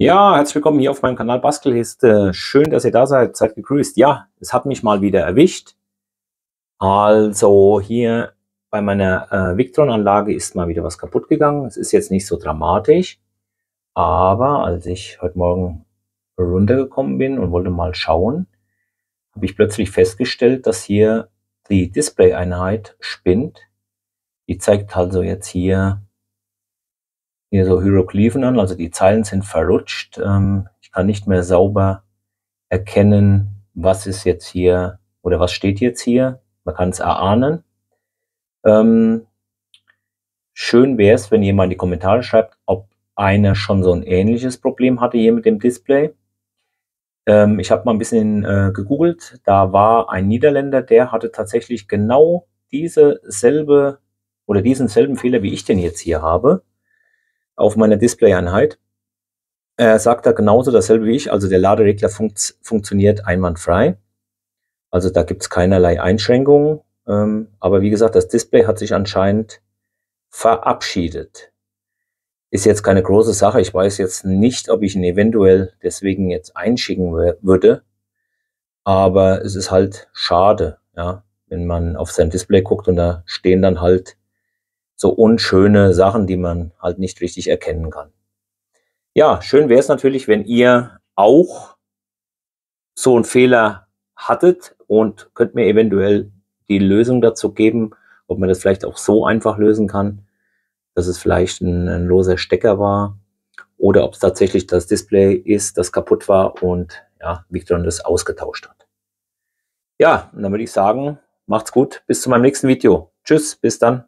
Ja, herzlich willkommen hier auf meinem Kanal Bastelhiste. Schön, dass ihr da seid. Seid gegrüßt. Ja, es hat mich mal wieder erwischt. Also hier bei meiner äh, Victron-Anlage ist mal wieder was kaputt gegangen. Es ist jetzt nicht so dramatisch. Aber als ich heute Morgen runtergekommen bin und wollte mal schauen, habe ich plötzlich festgestellt, dass hier die Display-Einheit spinnt. Die zeigt also jetzt hier hier so Hieroglyphen an, also die Zeilen sind verrutscht. Ähm, ich kann nicht mehr sauber erkennen, was ist jetzt hier oder was steht jetzt hier. Man kann es erahnen. Ähm, schön wäre es, wenn jemand in die Kommentare schreibt, ob einer schon so ein ähnliches Problem hatte hier mit dem Display. Ähm, ich habe mal ein bisschen äh, gegoogelt. Da war ein Niederländer, der hatte tatsächlich genau diese selbe oder diesen selben Fehler, wie ich den jetzt hier habe auf meiner Displayeinheit. Er sagt da genauso dasselbe wie ich, also der Laderegler funkt, funktioniert einwandfrei. Also da gibt es keinerlei Einschränkungen. Ähm, aber wie gesagt, das Display hat sich anscheinend verabschiedet. Ist jetzt keine große Sache. Ich weiß jetzt nicht, ob ich ihn eventuell deswegen jetzt einschicken würde. Aber es ist halt schade, ja, wenn man auf sein Display guckt und da stehen dann halt so unschöne Sachen, die man halt nicht richtig erkennen kann. Ja, schön wäre es natürlich, wenn ihr auch so einen Fehler hattet und könnt mir eventuell die Lösung dazu geben, ob man das vielleicht auch so einfach lösen kann, dass es vielleicht ein, ein loser Stecker war oder ob es tatsächlich das Display ist, das kaputt war und ja, Victor das ausgetauscht hat. Ja, und dann würde ich sagen, macht's gut, bis zu meinem nächsten Video. Tschüss, bis dann.